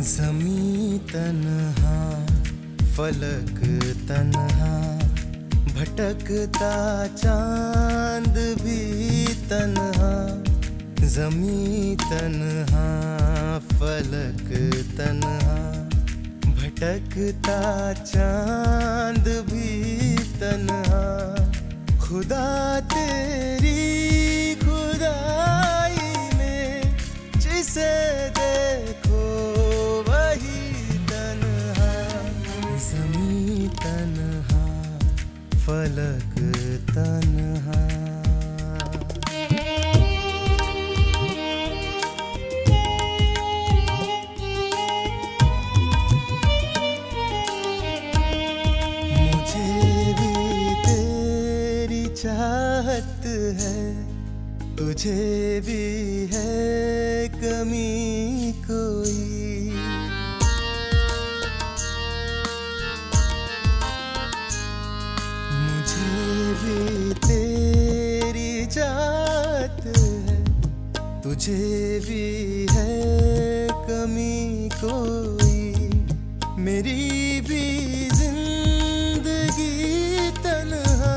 जमी तन्हा फलक तन्हा, भटकता चाँद भी तन्हा जमी तन्हा फलक तन्हा, भटकता चाँद भी तन्हा। खुदा तेरी फलक तन्हा। मुझे भी तेरी चाहत है तुझे भी है। तुझे भी है कमी कोई। मेरी भी ज़िंदगी तनहा,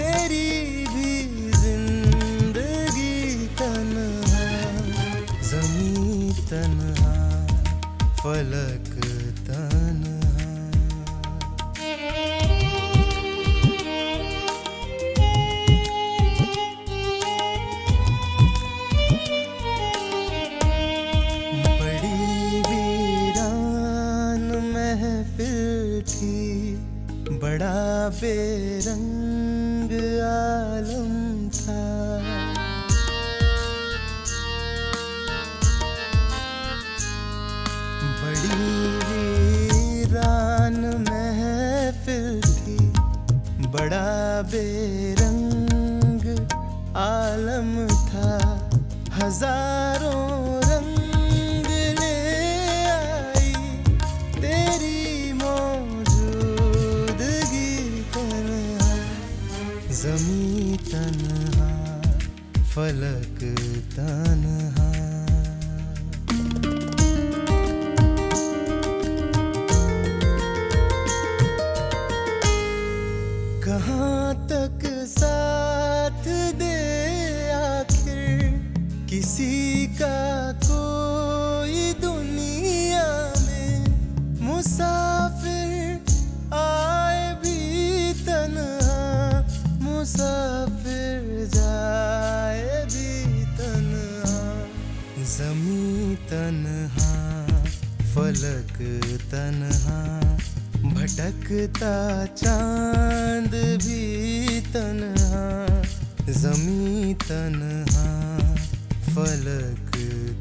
तेरी भी ज़िंदगी तनहा। जमी तनहा, फलक महफिल थी, बड़ा बेरंग आलम था। बड़ी वीरान महफिल थी, बड़ा बेरंग आलम था। हज़ारों तन्हा फलक तन्हा। मुसाफिर जाए भी तन्हा। जमी तन्हा, फलक तन्हा, भटकता चाँद भी तन्हा। जमी तन्हा, फलक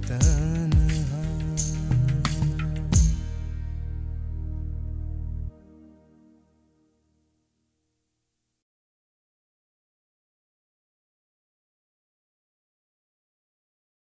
तन्हा।